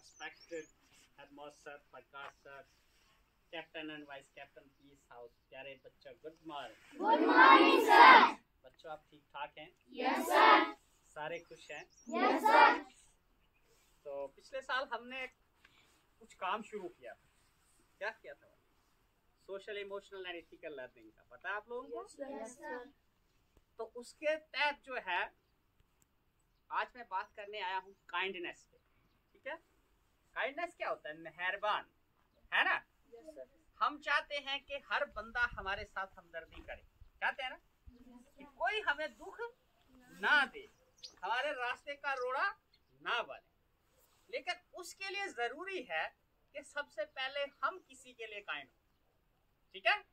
respected headmaster, Prakash sir, captain and vice captain Peace House, प्यारे बच्चों good morning good morning sir बच्चों आप ठीक ठाक हैं? यस सर सारे खुश हैं? यस सर तो पिछले साल हमने कुछ काम शुरू किया। क्या किया था? Social emotional and ethical learning का। पता है आप लोगों को? यस सर तो उसके तहत जो है आज मैं बात करने आया हूँ काइंडनेस पे। ठीक है? काइंडनेस क्या होता है? मेहरबान। है ना? सर हम चाहते हैं कि हर बंदा हमारे साथ हमदर्दी करे। चाहते हैं ना? कि कोई हमें दुख ना दे। हमारे रास्ते का रोड़ा ना बने। लेकिन उसके लिए ज़रूरी है कि सबसे पहले हम किसी के लिए काइंड हो। ठीक है?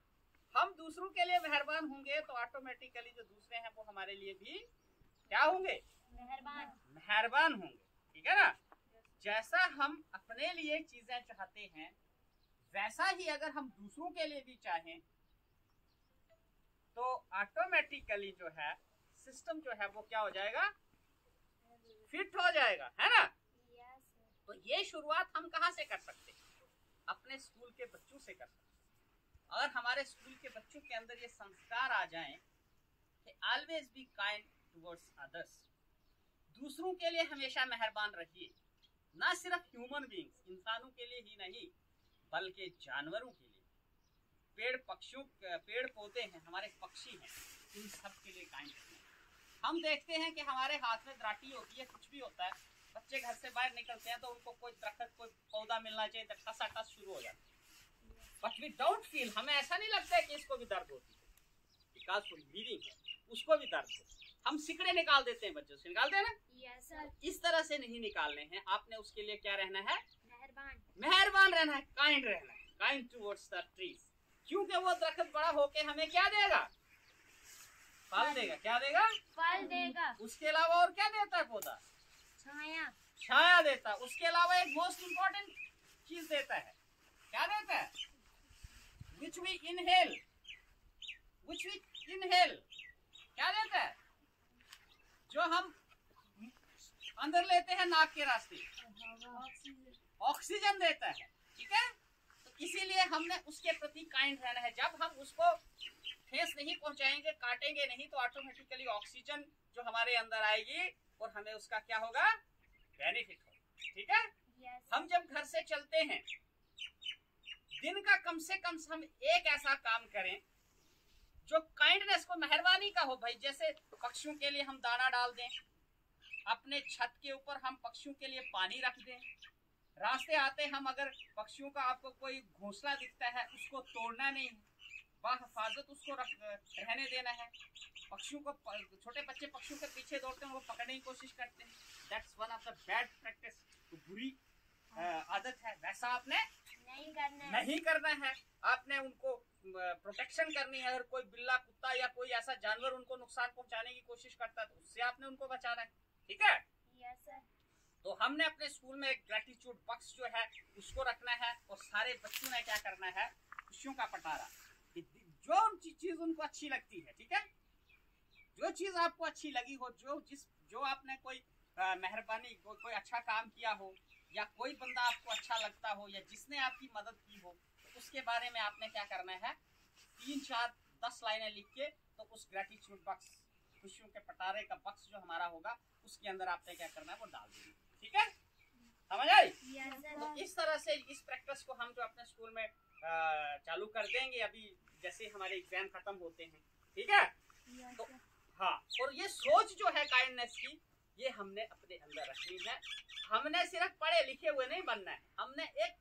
हम दूसरों के लिए मेहरबान होंगे तो ऑटोमेटिकली जो दूसरे हैं वो हमारे लिए भी क्या होंगे? मेहरबान। मेहरबान होंगे। ठीक है ना? जैसा हम अपने लिए चीज़ें चाहते हैं वैसा ही अगर हम दूसरों के लिए भी चाहें तो ऑटोमेटिकली जो है सिस्टम जो है वो क्या हो जाएगा? फिट हो जाएगा है ना? यस तो ये शुरुआत हम कहाँ से कर सकते हैं? अपने स्कूल के बच्चों से कर सकते हैं। अगर हमारे स्कूल के बच्चों के अंदर ये संस्कार आ जाए कि always be kind towards others दूसरों के लिए हमेशा मेहरबान रहिए। ना सिर्फ़ ह्यूमन बींग्स इंसानों के लिए ही नहीं, बल्कि जानवरों के लिए। पेड़ पक्षियों, पेड़ पौधे हैं, हमारे पक्षी हैं, इन सब के लिए काइंड रहिए हम देखते हैं कि हमारे हाथ में दराटी होती है, कुछ भी होता है, बच्चे घर से बाहर निकलते हैं तो उनको कोई दरख्त, कोई पौधा मिलना चाहिए तो टस टस शुरू हो जाता है। बट वी डोंट फील हमें ऐसा नहीं लगता है कि इसको भी दर्द होती है। बिकॉज़ वो लिविंग है उसको भी दर्द होती है। हम सिकड़े निकाल देते हैं बच्चों से निकालते हैं ना? यस सर इस तरह से नहीं निकालने हैं। आपने उसके लिए क्या रहना है? मेहरबान। मेहरबान रहना है काइंड रहना है काइंड टुवर्ड्स द ट्रीज क्योंकि वो दरख्त बड़ा होके हमें क्या देगा? फल देगा। क्या देगा? फल देगा। उसके अलावा और क्या देता है पौधा? छाया। छाया देता है। उसके अलावा एक मोस्ट इम्पोर्टेंट चीज़ देता है। क्या देता है? Which we inhale which we inhale क्या देता है? जो हम अंदर लेते हैं नाक के रास्ते ऑक्सीजन देता है ठीक है? तो इसीलिए हमने उसके प्रति काइंड रहना है। जब हम उसको ठेस नहीं पहुंचाएँगे काटेंगे नहीं तो ऑटोमेटिकली ऑक्सीजन जो हमारे अंदर आएगी और हमें उसका क्या होगा? बेनिफिट होगा ठीक है? यस हम जब घर से चलते हैं दिन का कम से कम हम एक ऐसा काम करें जो काइंडनेस को मेहरबानी का हो भाई जैसे पक्षियों के लिए हम दाना डाल दें। अपने छत के ऊपर हम पक्षियों के लिए पानी रख दें। रास्ते आते हम अगर पक्षियों का आपको कोई घोंसला दिखता है उसको तोड़ना नहीं बाहिफाजत उसको रख रहने देना है। पक्षियों को छोटे बच्चे पक्षियों के पीछे दौड़ते हैं वो पकड़ने की कोशिश करते हैं। That's one of the bad practice बुरी आदत है। वैसा आपने नहीं करना है। नहीं करना है। आपने उनको प्रोटेक्शन करनी है। अगर कोई बिल्ला कुत्ता या कोई ऐसा जानवर उनको नुकसान पहुँचाने की कोशिश करता है तो उससे आपने उनको बचाना है। ठीक है? यस सर तो हमने अपने स्कूल में एक ग्रेटिट्यूड बॉक्स जो है उसको रखना है और सारे बच्चों ने क्या करना है खुशियों का पटारा। जो चीज़ उनको अच्छी लगती है ठीक है? जो चीज़ आपको अच्छी लगी हो जो जिस जो आपने कोई मेहरबानी को, कोई अच्छा काम किया हो या कोई बंदा आपको अच्छा लगता हो या जिसने आपकी मदद की हो उसके बारे में आपने क्या करना है? तीन चार दस लाइनें लिख के तो उस ग्रेटिट्यूड बॉक्स खुशियों के पटारे का बक्स जो हमारा होगा उसके अंदर आपने क्या करना है वो डाल देंगे ठीक है? समझ आई? तो इस तरह से इस प्रैक्टिस को हम जो अपने स्कूल में चालू कर देंगे अभी जैसे हमारे एग्ज़ाम खत्म होते हैं। ठीक है? तो हाँ और ये सोच जो है काइंडनेस की ये हमने अपने अंदर रखनी है। हमने सिर्फ़ पढ़े लिखे हुए नहीं बनना है। हमने एक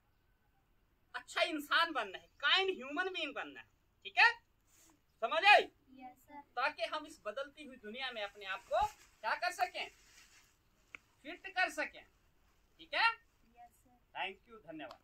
अच्छा इंसान बनना है काइंड ह्यूमन बीइंग बनना है ठीक है? समझ आई? Yes, ताकि हम इस बदलती हुई दुनिया में अपने आप को क्या कर सकें? फिट कर सकें ठीक है? थैंक यू धन्यवाद।